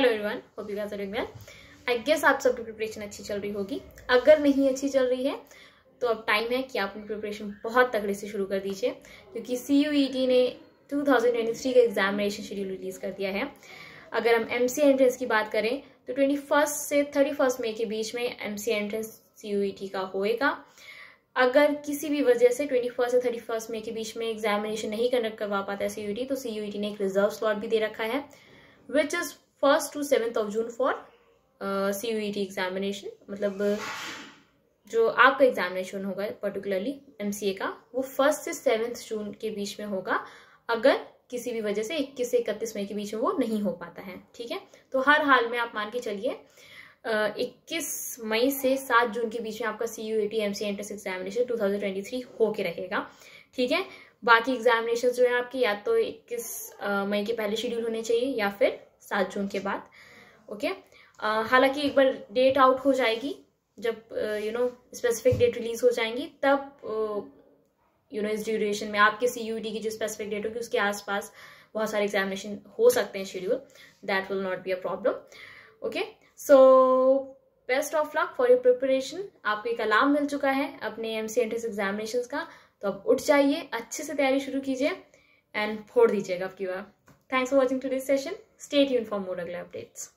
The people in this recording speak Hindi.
Hello everyone hope you guys are doing well I guess आप सबकी प्रिपरेशन अच्छी चल रही होगी। अगर नहीं अच्छी चल रही है तो अब टाइम है कि आप अपनी प्रिपरेशन बहुत तगड़े से शुरू कर दीजिए, क्योंकि सी e ने 2023 का एग्जामिनेशन शेड्यूल रिलीज़ कर दिया है। अगर हम एम सी एंट्रेंस की बात करें तो ट्वेंटी फ़र्स्ट से थर्टी फ़र्स्ट मई के बीच में M C entrance C U E T का होएगा। अगर किसी भी वजह से ट्वेंटी फ़र्स्ट से थर्टी फ़र्स्ट मई के बीच में एग्जामिनेशन नहीं कंडक्ट करवा पाता है सी यू ई टी तो सी यू ई टी ने एक रिज़र्व स्लॉट भी दे रखा है which is first to seventh of June for C U T examination मतलब जो आपका एग्जामिनेशन होगा पर्टिकुलरली एमसीए का, वो फ़र्स्ट से सेवेंथ जून के बीच में होगा। अगर किसी भी वजह से 21 से इकतीस मई के बीच में वो नहीं हो पाता है, ठीक है? तो हर हाल में आप मान के चलिए इक्कीस मई से सात जून के बीच में आपका C U T M C entrance examination two thousand twenty three होके रहेगा, ठीक है? बाकी एग्जामिनेशन जो है आपकी, या तो इक्कीस मई के पहले शेड्यूल होने चाहिए, या फिर सात जून के बाद ओके हालाँकि एक बार डेट आउट हो जाएगी, जब you know specific date release हो जाएँगी, तब यू नो इस ड्यूरेशन में आपके सी यू टी की जो स्पेसिफिक डेट होगी, उसके आसपास बहुत सारे एग्जामिनेशन हो सकते हैं schedule that will not be a problem okay so best of luck for your preparation आपको एक अलार्म मिल चुका है अपने एम सी एंट्रेंस एग्जामिनेशन का तो अब उठ जाइए, अच्छे से तैयारी शुरू कीजिए एंड फोड़ दीजिएगा आपकी बार। Thanks for watching to this session Stay tuned for more regular updates.